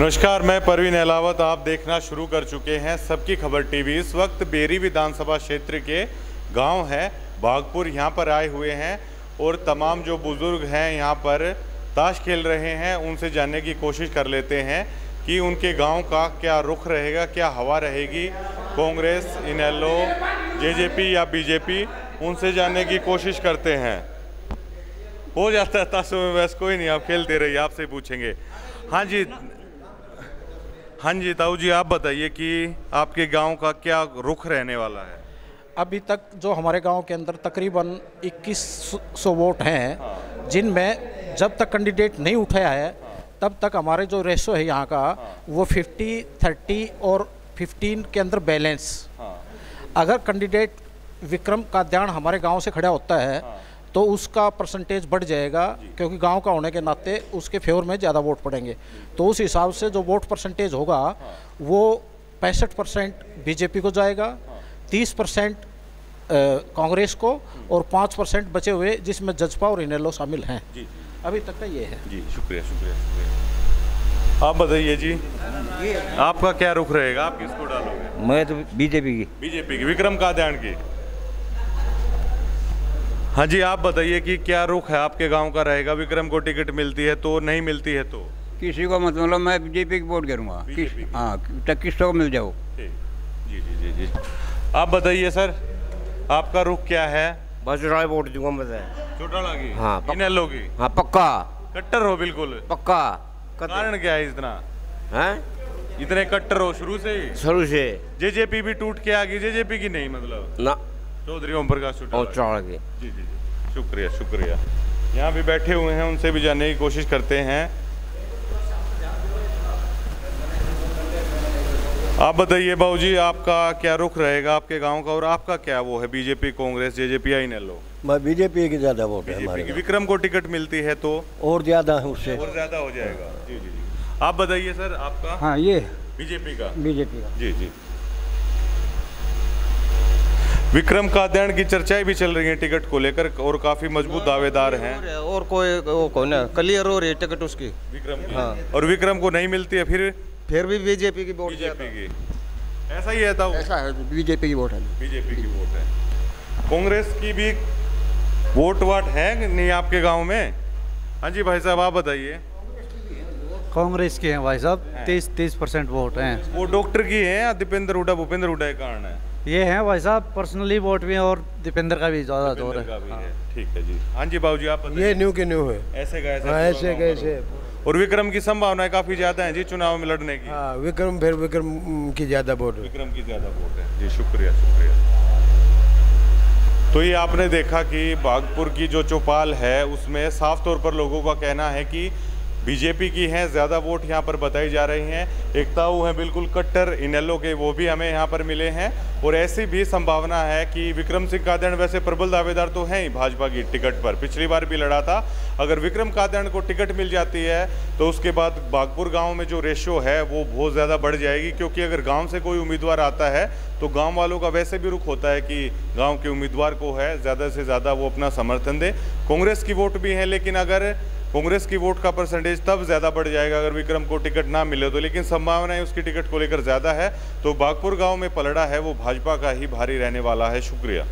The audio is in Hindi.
नमस्कार, मैं परवीन अहलावत। आप देखना शुरू कर चुके हैं सबकी खबर टीवी। इस वक्त बेरी विधानसभा क्षेत्र के गाँव है, बागपुर यहाँ पर आए हुए हैं और तमाम जो बुज़ुर्ग हैं यहाँ पर ताश खेल रहे हैं, उनसे जानने की कोशिश कर लेते हैं कि उनके गाँव का क्या रुख रहेगा, क्या हवा रहेगी। कांग्रेस, इनेलो, जेजेपी या बीजेपी, उनसे जानने की कोशिश करते हैं। हो जाता है, ताशों में वैसे कोई नहीं, आप खेलते रहिए, आपसे पूछेंगे। हाँ जी हाँ जी ताऊ जी आप बताइए कि आपके गाँव का क्या रुख रहने वाला है? अभी तक जो हमारे गाँव के अंदर तकरीबन 2100 वोट हैं जिनमें जब तक कैंडिडेट नहीं उठाया है तब तक हमारे जो रेशो है यहाँ का वो 50 30 और 15 के अंदर बैलेंस अगर कैंडिडेट विक्रम का ध्यान हमारे गाँव से खड़ा होता है। तो उसका परसेंटेज बढ़ जाएगा क्योंकि गाँव का होने के नाते उसके फेवर में ज़्यादा वोट पड़ेंगे। तो उस हिसाब से जो वोट परसेंटेज होगा वो पैंसठ परसेंट बीजेपी को जाएगा तीस परसेंट कांग्रेस को और पाँच परसेंट बचे हुए जिसमें जजपा और इनेलो शामिल हैं। अभी तक का ये है। जी शुक्रिया शुक्रिया शुक्रिया। आप बताइए जी आपका क्या रुख रहेगा? आप किसको डालोगे? मैं तो बीजेपी की। बीजेपी की विक्रम कादयान की। हाँ जी आप बताइए कि क्या रुख है आपके गाँव का रहेगा? विक्रम को टिकट मिलती है तो नहीं मिलती है तो? किसी को मतलब मैं बीजेपी की वोट करूँगा। हाँ तक किस को मिल जाओ? जी जी जी जी। आप बताइए सर आपका रुख क्या है? बस राय वोट दूँगा मैं चौटाला की? हाँ, पक- इनेलो की? हाँ पक्का। कट्टर हो बिल्कुल। पक्का। कारण क्या है इतना? हैं? इतने कट्टर हो शुरू से ही? शुरू से। जेजेपी भी टूट के आ गई जेजेपी की नहीं मतलब? ना। चौधरी ओम प्रकाश और चौटाला जी जी जी। शुक्रिया शुक्रिया। यहाँ भी बैठे हुए हैं उनसे भी जानने की कोशिश करते हैं। आप बताइए बाबूजी आपका क्या रुख रहेगा आपके गाँव का और आपका क्या वो है? बीजेपी कांग्रेस जेजेपी या इनेलो मैं बीजेपी की ज़्यादा वोट है हमारे की। विक्रम को टिकट मिलती है तो? और ज़्यादा है उससे। और ज़्यादा हो जाएगा। जी जी जी। आप बताइए सर आपका? हाँ ये। बीजेपी का। बीजेपी का। जी जी। विक्रम कादयान की चर्चाएँ भी चल रही हैं टिकट को लेकर और काफ़ी मज़बूत दावेदार हैं। और कोई वो कौन है? क्लियर हो रही है टिकट उसकी। विक्रम की। हाँ। और विक्रम को नहीं मिलती है फिर? फिर भी बीजेपी की वोट बीजेपी की। ऐसा ही है था ऐसा है बीजेपी की वोट है। बीजेपी की वोट है। कांग्रेस की भी वोट वाट है नहीं आपके गाँव में? हाँ जी भाई साहब आप बताइए। कांग्रेस के हैं भाई साहब तीस तीस परसेंट वोट हैं। वो डॉक्टर की है या दीपेंद्र हुडा भूपेंद्र हुडा के कारण है? ये हैं भाई साहब पर्सनली वोट भी हैं और दीपेंद्र का भी ज़्यादा का है। है। ठीक है जी। हाँ जी बाबूजी आप ये न्यू के न्यू है। ऐसे का ऐसा हाँ ऐसे का और विक्रम की संभावनाएँ काफ़ी ज़्यादा हैं जी चुनाव में लड़ने की। हाँ विक्रम फिर विक्रम की ज़्यादा वोट है। विक्रम की ज़्यादा वोट है। जी शुक्रिया शुक्रिया। तो ये आपने देखा कि बागपुर की जो चौपाल है उसमें साफ़ तौर पर लोगों का कहना है कि बीजेपी की हैं, ज़्यादा वोट यहाँ पर बताई जा रही हैं। एकताऊ हैं, बिल्कुल कट्टर, इनेलो के वो भी हमें यहाँ पर मिले हैं। और ऐसी भी संभावना है कि विक्रम सिंह कादयान वैसे प्रबल दावेदार तो हैं ही भाजपा की टिकट पर। पिछली बार भी लड़ा था। अगर विक्रम कादयान को टिकट मिल जाती है तो उसके बाद बागपुर गाँव में जो रेशो है, वो बहुत ज़्यादा बढ़ जाएगी। क्योंकि अगर गाँव से कोई उम्मीदवार आता है तो गाँव वालों का वैसे भी रुख होता है कि गाँव के उम्मीदवार को है, ज़्यादा से ज़्यादा वो अपना समर्थन दे। कांग्रेस की वोट भी है, लेकिन अगर कांग्रेस की वोट का परसेंटेज तब ज़्यादा बढ़ जाएगा अगर विक्रम को टिकट ना मिले तो। लेकिन संभावनाएँ उसकी टिकट को लेकर ज़्यादा है। तो बागपुर गाँव में पलड़ा है, वो भाजपा का ही भारी रहने वाला है। शुक्रिया।